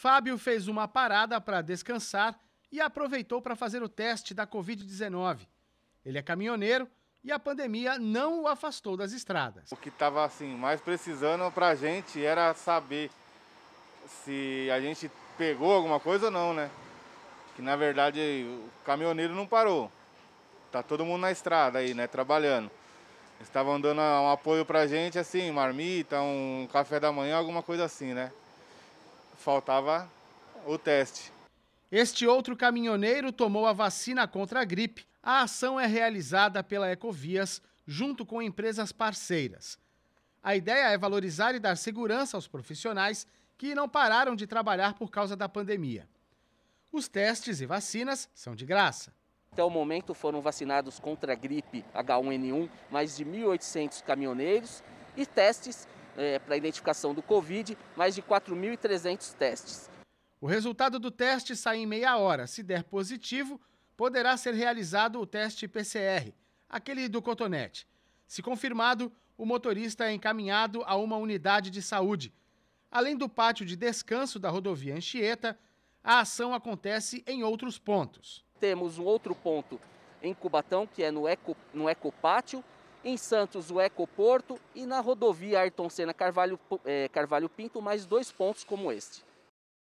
Fábio fez uma parada para descansar e aproveitou para fazer o teste da Covid-19. Ele é caminhoneiro e a pandemia não o afastou das estradas. O que estava assim mais precisando para a gente era saber se a gente pegou alguma coisa ou não, né? Que na verdade o caminhoneiro não parou. Tá todo mundo na estrada aí, né? Trabalhando. Estavam dando um apoio pra gente, assim, marmita, um café da manhã, alguma coisa assim, né? Faltava o teste. Este outro caminhoneiro tomou a vacina contra a gripe. A ação é realizada pela Ecovias junto com empresas parceiras. A ideia é valorizar e dar segurança aos profissionais que não pararam de trabalhar por causa da pandemia. Os testes e vacinas são de graça. Até o momento foram vacinados contra a gripe H1N1 mais de 1.800 caminhoneiros e testes é, para identificação do Covid, mais de 4.300 testes. O resultado do teste sai em meia hora. Se der positivo, poderá ser realizado o teste PCR, aquele do cotonete. Se confirmado, o motorista é encaminhado a uma unidade de saúde. Além do pátio de descanso da rodovia Anchieta, a ação acontece em outros pontos. Temos um outro ponto em Cubatão, que é no, Eco, no Ecopátio, em Santos, o Ecoporto e na rodovia Ayrton Senna Carvalho, é, Carvalho Pinto, mais dois pontos como este.